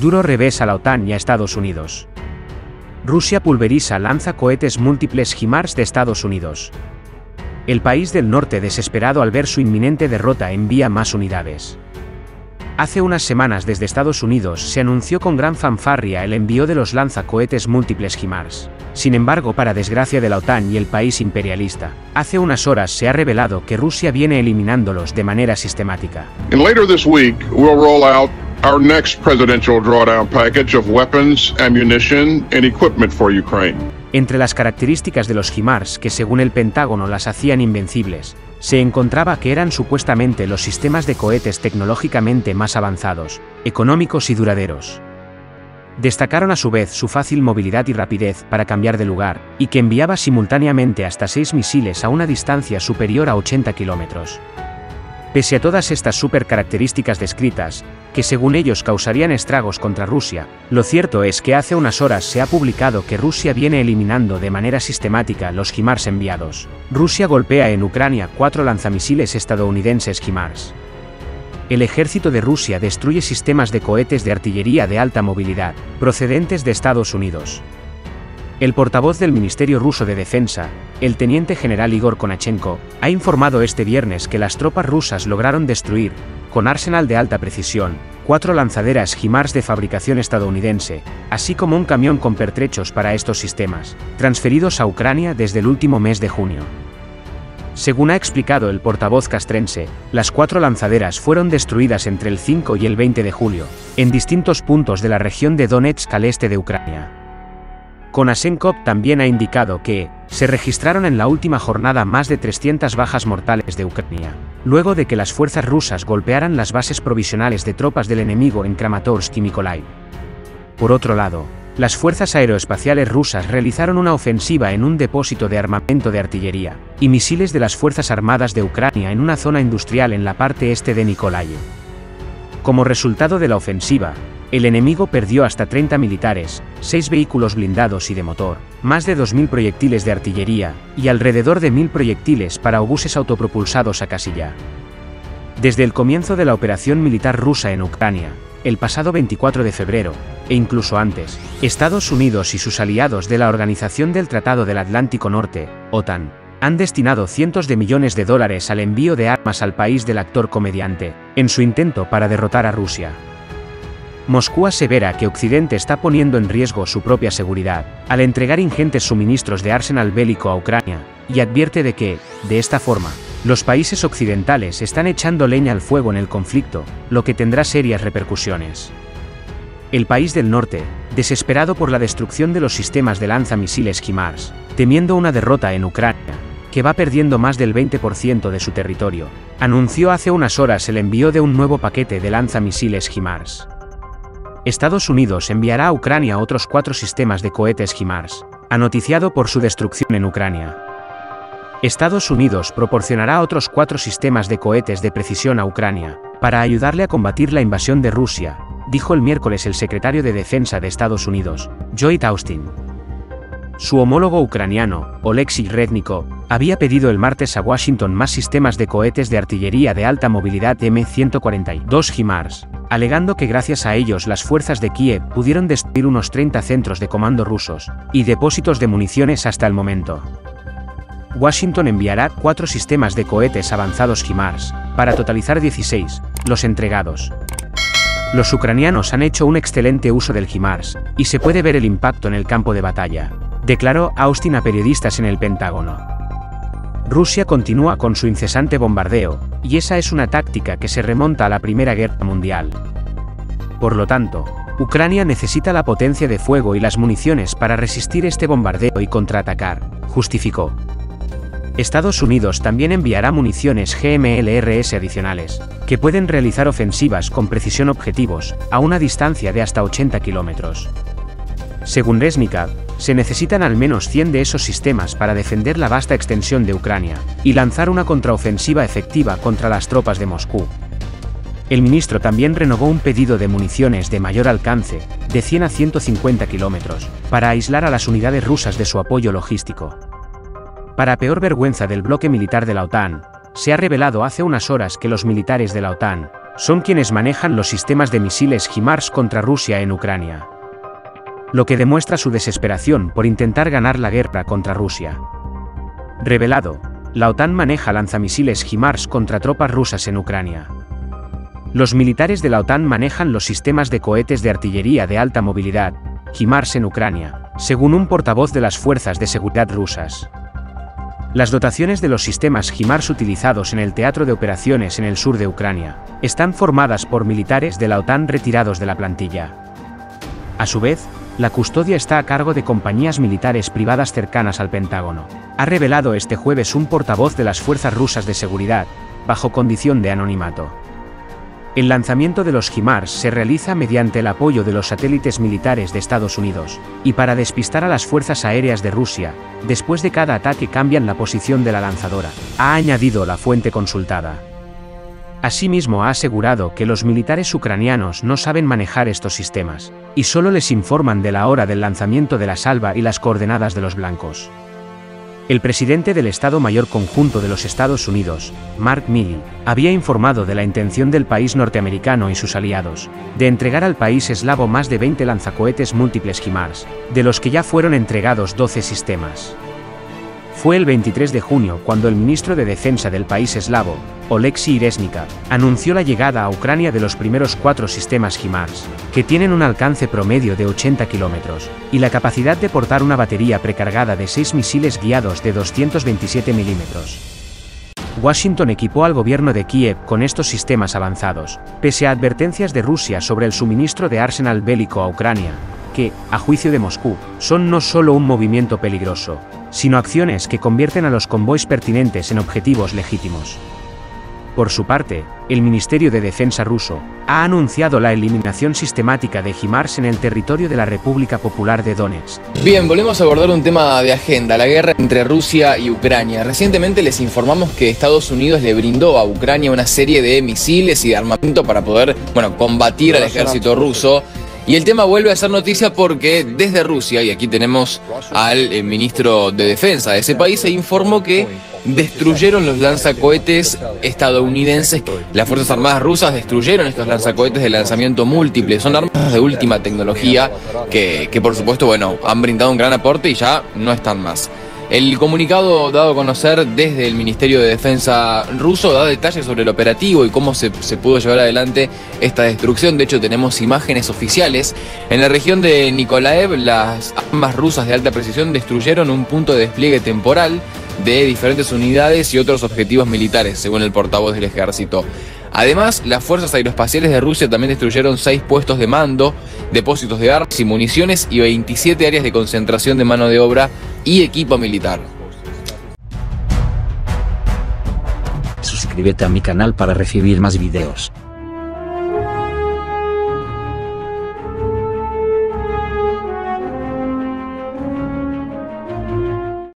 Duro revés a la OTAN y a Estados Unidos. Rusia pulveriza lanza cohetes múltiples HIMARS de Estados Unidos. El país del norte desesperado al ver su inminente derrota envía más unidades. Hace unas semanas desde Estados Unidos se anunció con gran fanfarria el envío de los lanzacohetes múltiples HIMARS. Sin embargo, para desgracia de la OTAN y el país imperialista, hace unas horas se ha revelado que Rusia viene eliminándolos de manera sistemática. Our next presidential drawdown package of weapons, ammunition, and equipment for Ukraine. Entre las características de los HIMARS que según el Pentágono las hacían invencibles, se encontraba que eran supuestamente los sistemas de cohetes tecnológicamente más avanzados, económicos y duraderos. Destacaron a su vez su fácil movilidad y rapidez para cambiar de lugar, y que enviaba simultáneamente hasta seis misiles a una distancia superior a 80 kilómetros. Pese a todas estas super características descritas, que según ellos causarían estragos contra Rusia, lo cierto es que hace unas horas se ha publicado que Rusia viene eliminando de manera sistemática los HIMARS enviados. Rusia golpea en Ucrania cuatro lanzamisiles estadounidenses HIMARS. El ejército de Rusia destruye sistemas de cohetes de artillería de alta movilidad, procedentes de Estados Unidos. El portavoz del Ministerio ruso de Defensa, el teniente general Igor Konachenko, ha informado este viernes que las tropas rusas lograron destruir, con arsenal de alta precisión, cuatro lanzaderas HIMARS de fabricación estadounidense, así como un camión con pertrechos para estos sistemas, transferidos a Ucrania desde el último mes de junio. Según ha explicado el portavoz castrense, las cuatro lanzaderas fueron destruidas entre el 5 y el 20 de julio, en distintos puntos de la región de Donetsk al este de Ucrania. Konasenkov también ha indicado que, se registraron en la última jornada más de 300 bajas mortales de Ucrania, luego de que las fuerzas rusas golpearan las bases provisionales de tropas del enemigo en Kramatorsk y Mykolaiv. Por otro lado, las fuerzas aeroespaciales rusas realizaron una ofensiva en un depósito de armamento de artillería y misiles de las Fuerzas Armadas de Ucrania en una zona industrial en la parte este de Mykolaiv. Como resultado de la ofensiva, el enemigo perdió hasta 30 militares, 6 vehículos blindados y de motor, más de 2.000 proyectiles de artillería, y alrededor de 1.000 proyectiles para obuses autopropulsados a casilla. Desde el comienzo de la operación militar rusa en Ucrania, el pasado 24 de febrero, e incluso antes, Estados Unidos y sus aliados de la Organización del Tratado del Atlántico Norte, OTAN, han destinado cientos de millones de dólares al envío de armas al país del actor comediante, en su intento para derrotar a Rusia. Moscú asevera que Occidente está poniendo en riesgo su propia seguridad, al entregar ingentes suministros de arsenal bélico a Ucrania, y advierte de que, de esta forma, los países occidentales están echando leña al fuego en el conflicto, lo que tendrá serias repercusiones. El país del norte, desesperado por la destrucción de los sistemas de lanzamisiles HIMARS, temiendo una derrota en Ucrania, que va perdiendo más del 20% de su territorio, anunció hace unas horas el envío de un nuevo paquete de lanzamisiles HIMARS. Estados Unidos enviará a Ucrania otros cuatro sistemas de cohetes HIMARS, anoticiado por su destrucción en Ucrania. Estados Unidos proporcionará otros cuatro sistemas de cohetes de precisión a Ucrania, para ayudarle a combatir la invasión de Rusia, dijo el miércoles el secretario de Defensa de Estados Unidos, Lloyd Austin. Su homólogo ucraniano, Oleksiy Rednikov, había pedido el martes a Washington más sistemas de cohetes de artillería de alta movilidad M142 HIMARS, alegando que gracias a ellos las fuerzas de Kiev pudieron destruir unos 30 centros de comando rusos y depósitos de municiones hasta el momento. Washington enviará cuatro sistemas de cohetes avanzados HIMARS, para totalizar 16, los entregados. Los ucranianos han hecho un excelente uso del HIMARS, y se puede ver el impacto en el campo de batalla, declaró Austin a periodistas en el Pentágono. Rusia continúa con su incesante bombardeo, y esa es una táctica que se remonta a la Primera Guerra Mundial. Por lo tanto, Ucrania necesita la potencia de fuego y las municiones para resistir este bombardeo y contraatacar, justificó. Estados Unidos también enviará municiones GMLRS adicionales, que pueden realizar ofensivas con precisión objetivos, a una distancia de hasta 80 kilómetros. Según Resnikov, se necesitan al menos 100 de esos sistemas para defender la vasta extensión de Ucrania, y lanzar una contraofensiva efectiva contra las tropas de Moscú. El ministro también renovó un pedido de municiones de mayor alcance, de 100 a 150 kilómetros, para aislar a las unidades rusas de su apoyo logístico. Para peor vergüenza del bloque militar de la OTAN, se ha revelado hace unas horas que los militares de la OTAN son quienes manejan los sistemas de misiles HIMARS contra Rusia en Ucrania. Lo que demuestra su desesperación por intentar ganar la guerra contra Rusia. Revelado, la OTAN maneja lanzamisiles HIMARS contra tropas rusas en Ucrania. Los militares de la OTAN manejan los sistemas de cohetes de artillería de alta movilidad, HIMARS en Ucrania, según un portavoz de las fuerzas de seguridad rusas. Las dotaciones de los sistemas HIMARS utilizados en el teatro de operaciones en el sur de Ucrania están formadas por militares de la OTAN retirados de la plantilla. A su vez, la custodia está a cargo de compañías militares privadas cercanas al Pentágono. Ha revelado este jueves un portavoz de las fuerzas rusas de seguridad, bajo condición de anonimato. El lanzamiento de los HIMARS se realiza mediante el apoyo de los satélites militares de Estados Unidos, y para despistar a las fuerzas aéreas de Rusia, después de cada ataque cambian la posición de la lanzadora, ha añadido la fuente consultada. Asimismo ha asegurado que los militares ucranianos no saben manejar estos sistemas, y solo les informan de la hora del lanzamiento de la salva y las coordenadas de los blancos. El presidente del Estado Mayor Conjunto de los Estados Unidos, Mark Milley, había informado de la intención del país norteamericano y sus aliados de entregar al país eslavo más de 20 lanzacohetes múltiples HIMARS, de los que ya fueron entregados 12 sistemas. Fue el 23 de junio cuando el ministro de Defensa del país eslavo, Oleksiy Iresnika, anunció la llegada a Ucrania de los primeros cuatro sistemas HIMARS, que tienen un alcance promedio de 80 kilómetros, y la capacidad de portar una batería precargada de seis misiles guiados de 227 milímetros. Washington equipó al gobierno de Kiev con estos sistemas avanzados, pese a advertencias de Rusia sobre el suministro de arsenal bélico a Ucrania, que, a juicio de Moscú, son no solo un movimiento peligroso, sino acciones que convierten a los convoys pertinentes en objetivos legítimos. Por su parte, el Ministerio de Defensa ruso ha anunciado la eliminación sistemática de HIMARS en el territorio de la República Popular de Donetsk. Bien, volvemos a abordar un tema de agenda, la guerra entre Rusia y Ucrania. Recientemente les informamos que Estados Unidos le brindó a Ucrania una serie de misiles y de armamento para poder, bueno, combatir al ejército ruso y el tema vuelve a ser noticia porque desde Rusia, y aquí tenemos al eh, ministro de Defensa de ese país, se informó que destruyeron los lanzacohetes estadounidenses. Las Fuerzas Armadas rusas destruyeron estos lanzacohetes de lanzamiento múltiple. Son armas de última tecnología que, que por supuesto, bueno, han brindado un gran aporte y ya no están más. El comunicado dado a conocer desde el Ministerio de Defensa ruso da detalles sobre el operativo y cómo se, pudo llevar adelante esta destrucción. De hecho, tenemos imágenes oficiales. En la región de Nikolaev, las armas rusas de alta precisión destruyeron un punto de despliegue temporal de diferentes unidades y otros objetivos militares, según el portavoz del ejército. Además, las fuerzas aeroespaciales de Rusia también destruyeron seis puestos de mando, depósitos de armas y municiones y 27 áreas de concentración de mano de obra y equipo militar. Suscríbete a mi canal para recibir más videos.